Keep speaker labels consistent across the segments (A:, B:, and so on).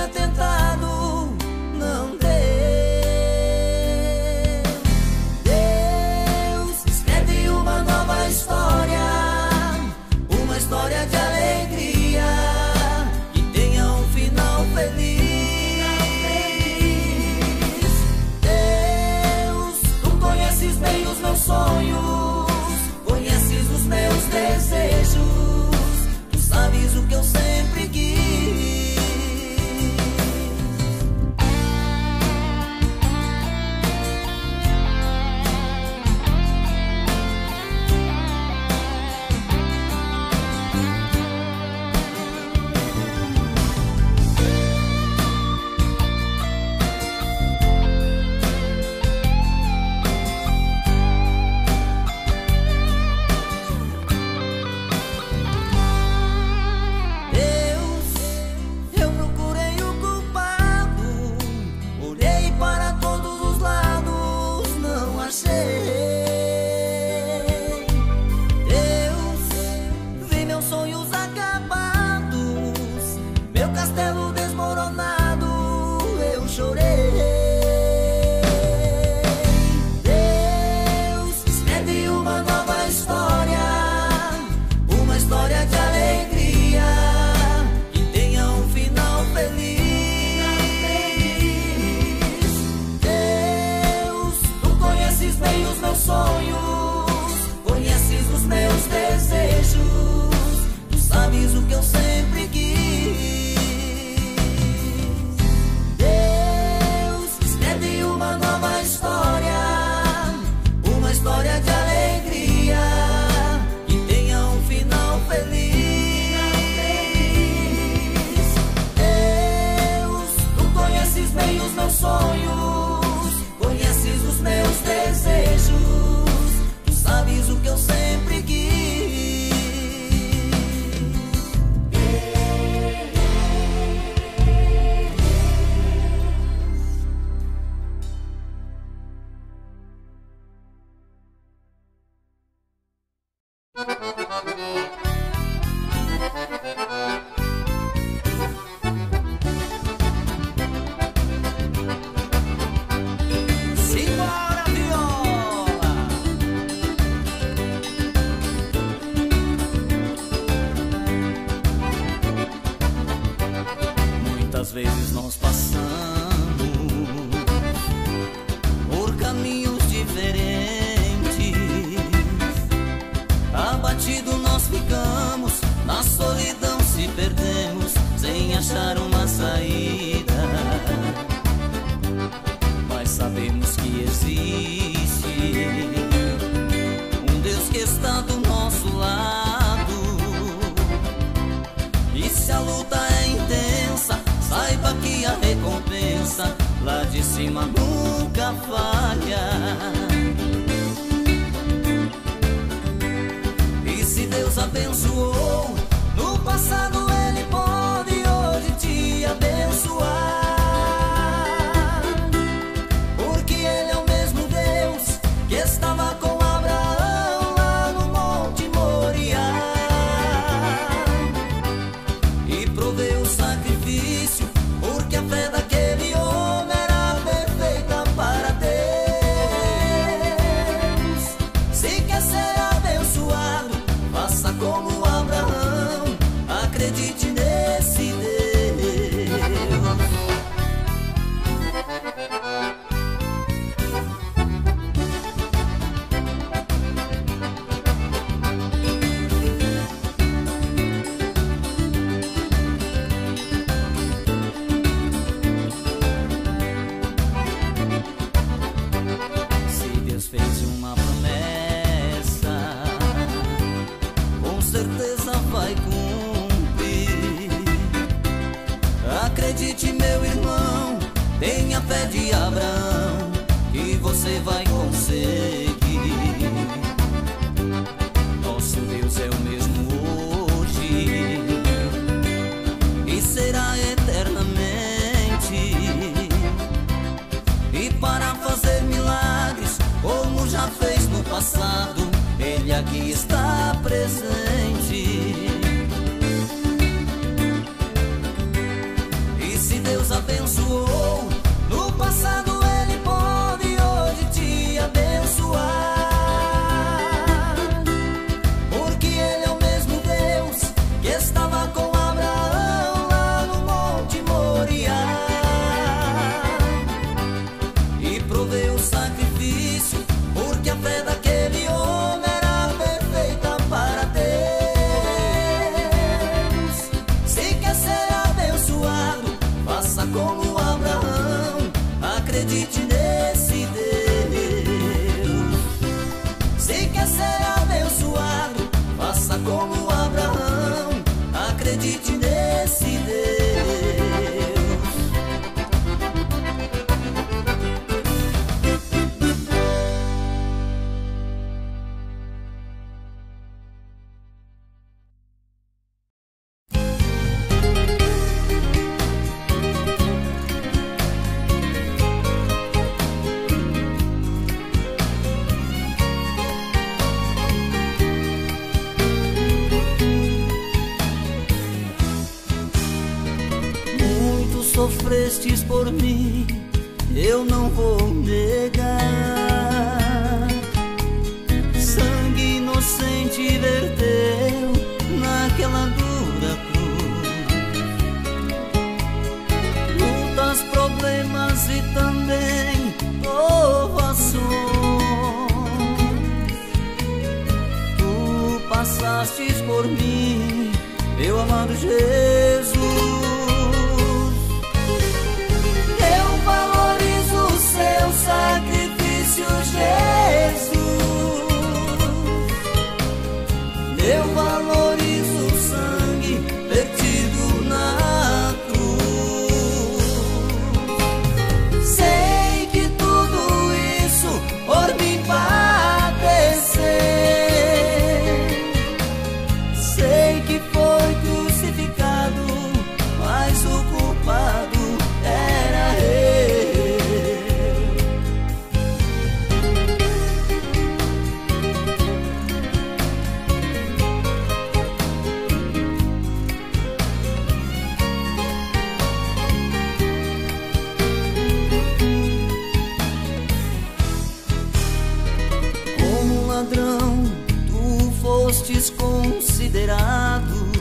A: tenha tentado, proveu o sacrifício, passastes por mim, meu amado Jesus. fostes considerados.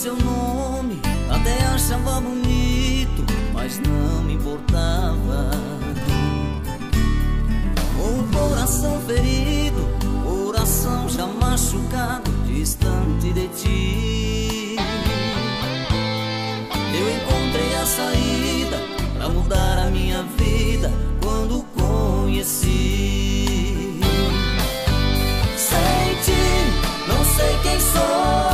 A: seu nome, até achava bonito, mas não me importava. O coração ferido, coração já machucado, distante de ti. Eu encontrei a saída pra mudar a minha vida quando conheci. Sem ti, não sei quem sou.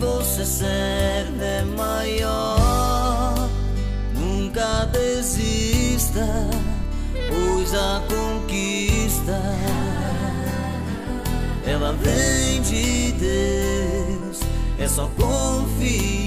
A: Você serve é maior. Nunca desista, pois a conquista ela vem de Deus. É só confiar.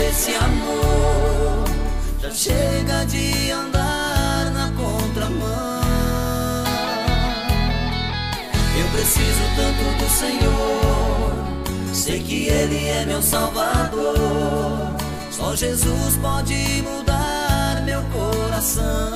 A: desse amor. Já chega de andar na contramão. Eu preciso tanto do Senhor, sei que Ele é meu Salvador. Só Jesus pode mudar meu coração.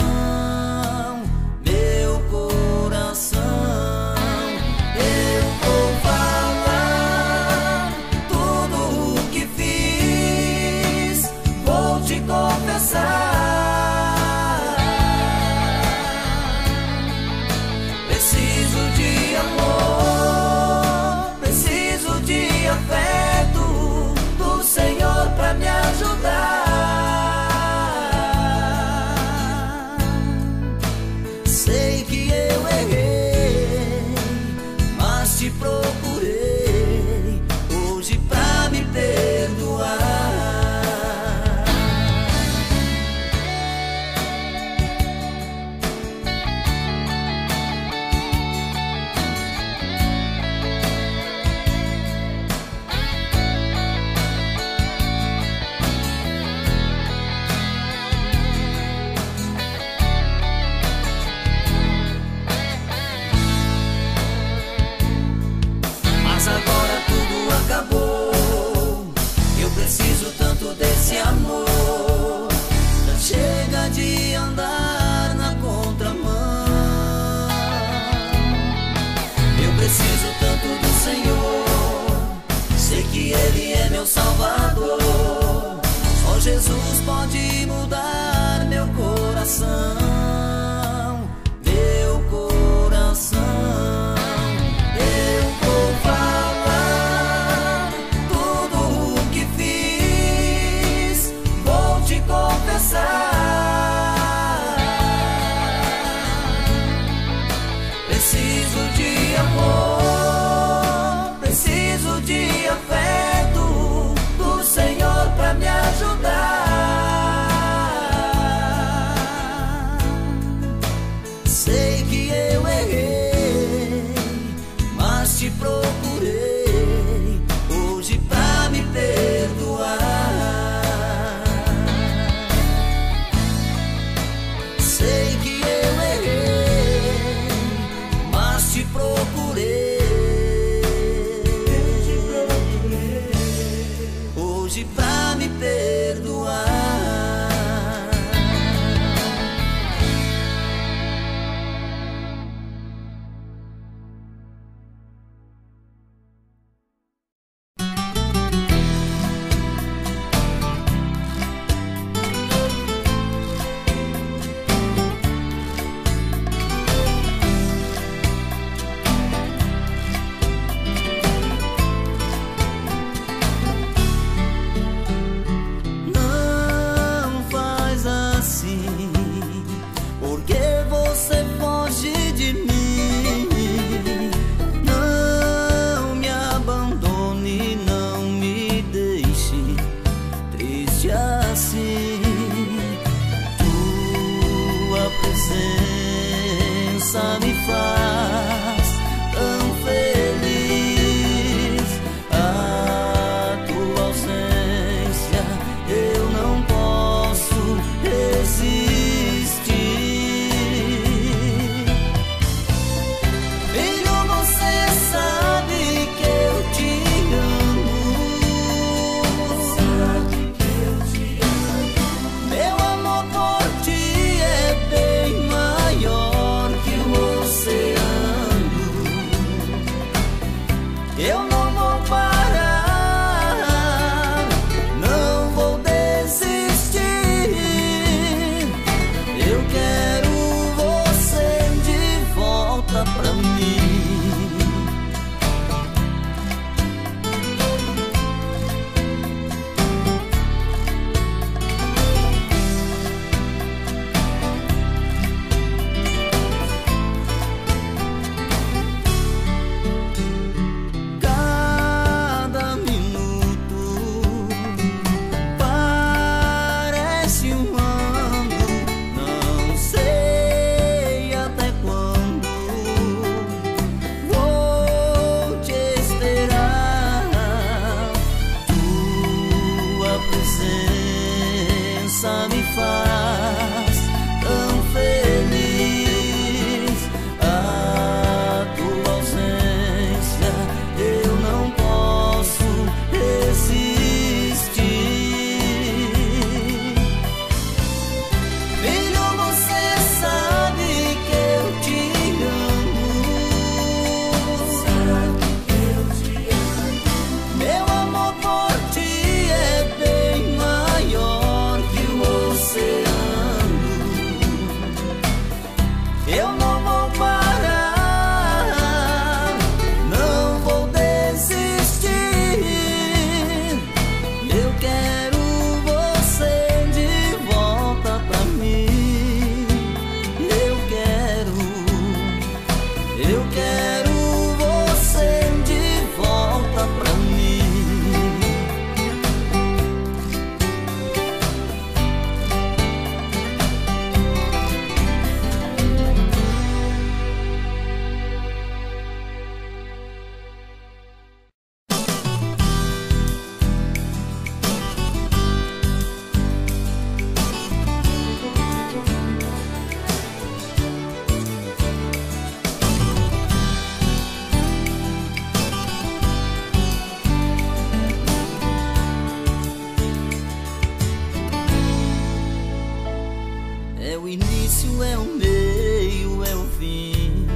A: É o início, é o meio, é o fim.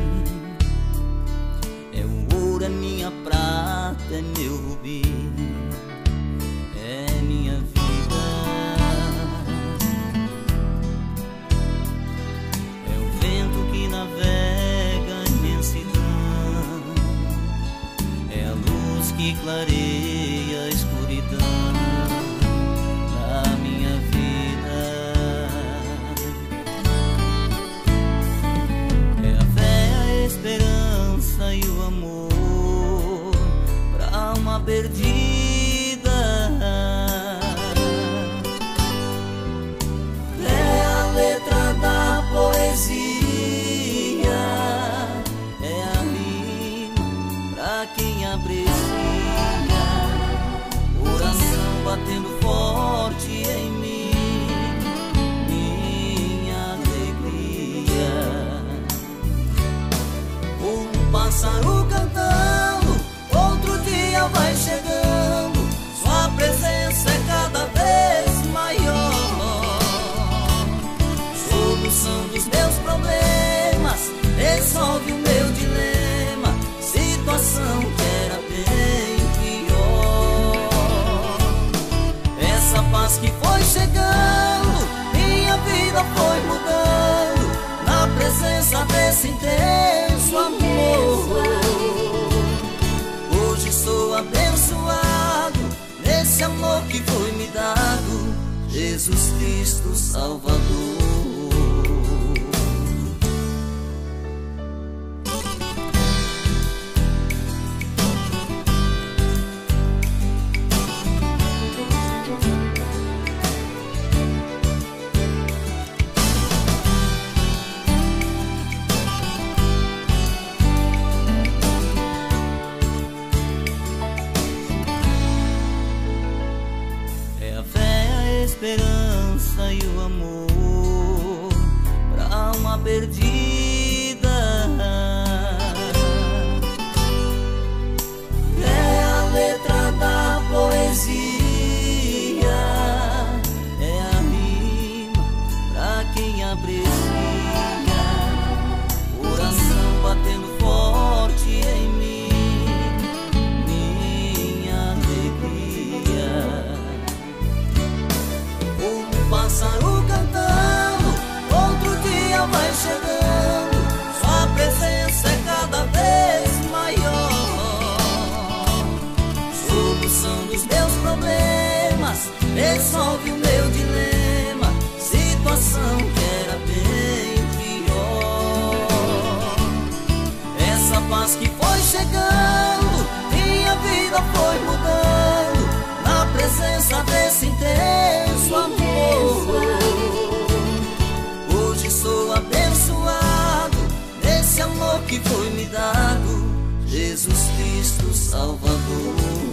A: É o ouro, é minha prata, é meu rubi. esse intenso amor. Hoje sou abençoado nesse amor que foi me dado, Jesus Cristo Salvador. resolve o meu dilema. Situação que era bem pior. Essa paz que foi chegando, minha vida foi mudando. Na presença desse intenso amor. Hoje sou abençoado nesse amor que foi me dado. Jesus Cristo Salvador.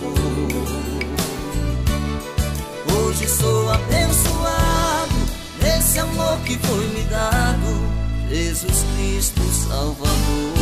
A: Hoje sou abençoado nesse amor que foi me dado, Jesus Cristo Salvador.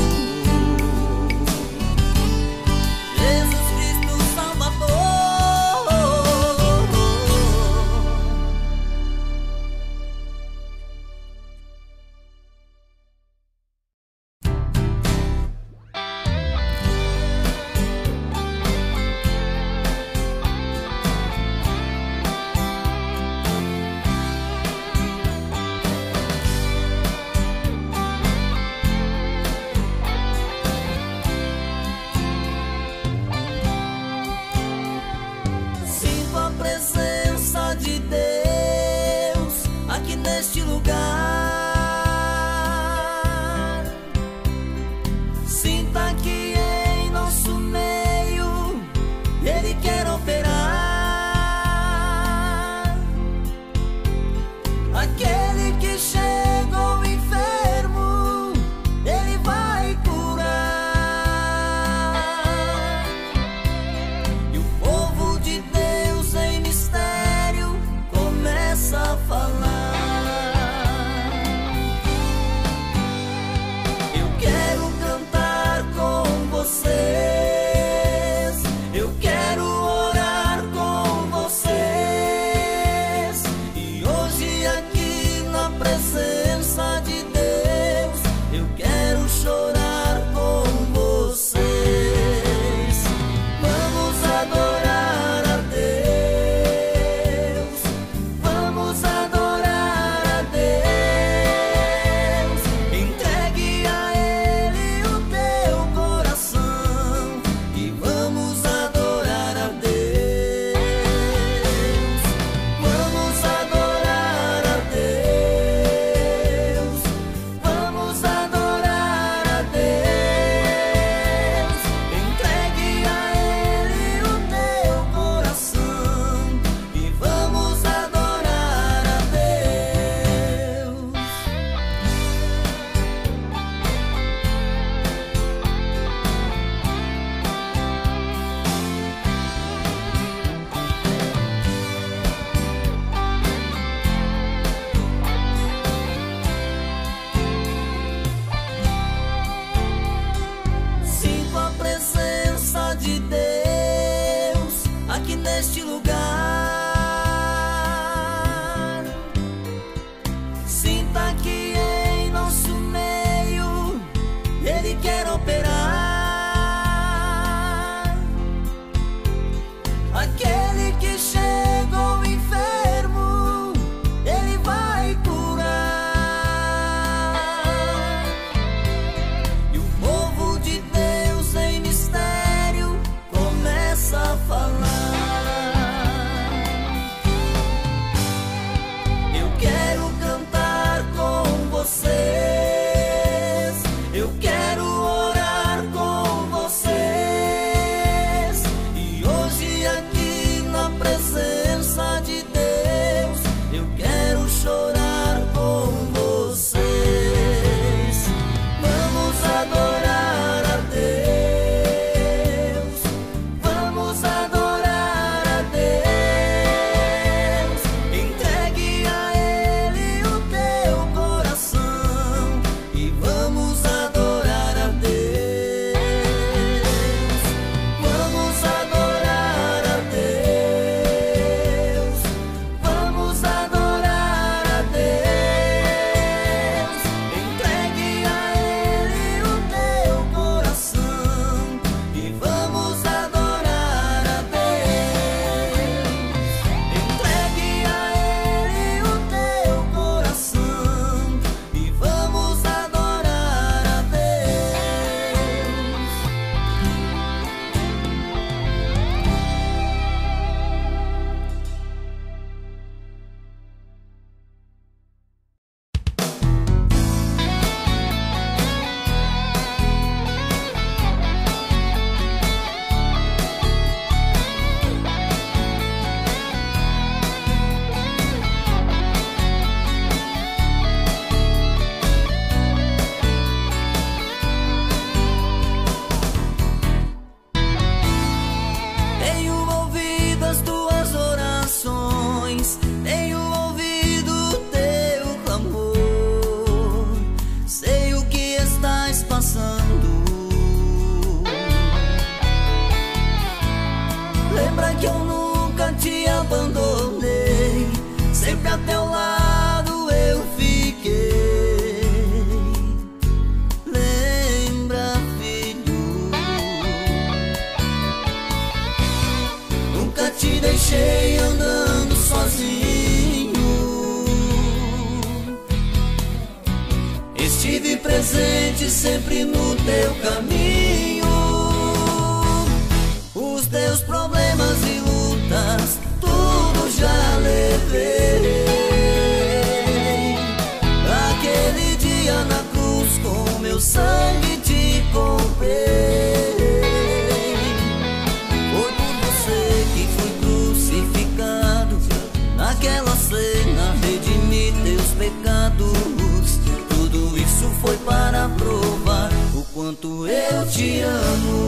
A: te amo.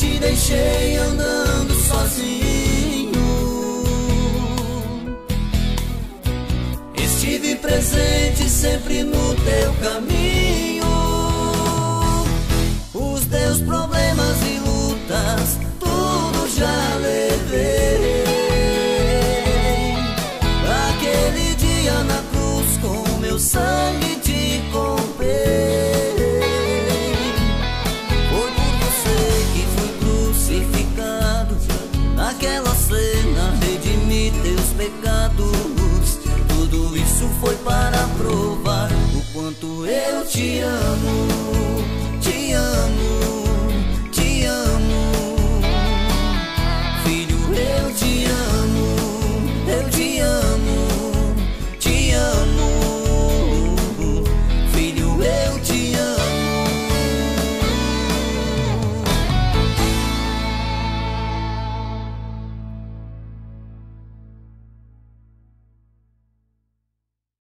A: te deixei andando sozinho. Estive presente sempre no teu caminho. Os teus problemas e lutas, tudo já levou. para provar o quanto eu te amo, te amo.